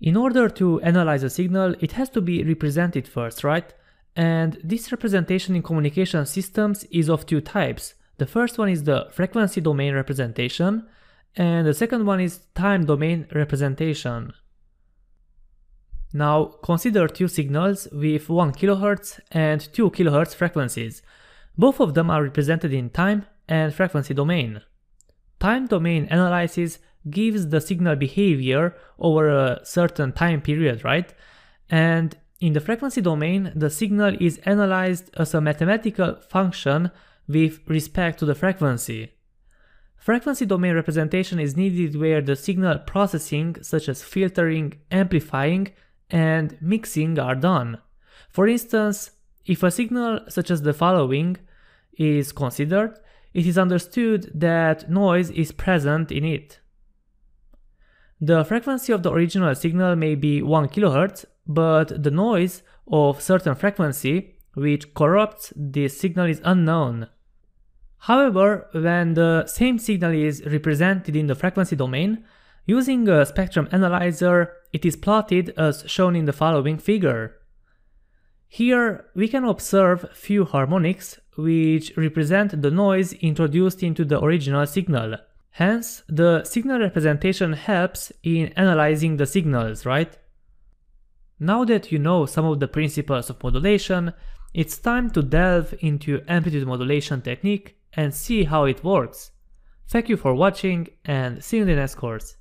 In order to analyze a signal, it has to be represented first, right? And this representation in communication systems is of two types. The first one is the frequency domain representation, and the second one is time domain representation. Now consider two signals with 1 kHz and 2 kHz frequencies. Both of them are represented in time and frequency domain. Time domain analysis gives the signal behavior over a certain time period, right? And in the frequency domain, the signal is analyzed as a mathematical function with respect to the frequency. Frequency domain representation is needed where the signal processing, such as filtering, amplifying, and mixing are done. For instance, if a signal such as the following is considered, it is understood that noise is present in it. The frequency of the original signal may be 1 kHz, but the noise of certain frequency which corrupts this signal is unknown. However, when the same signal is represented in the frequency domain, using a spectrum analyzer, it is plotted as shown in the following figure. Here we can observe few harmonics which represent the noise introduced into the original signal. Hence, the signal representation helps in analyzing the signals, right? Now that you know some of the principles of modulation, it's time to delve into amplitude modulation technique and see how it works. Thank you for watching and see you in the next course.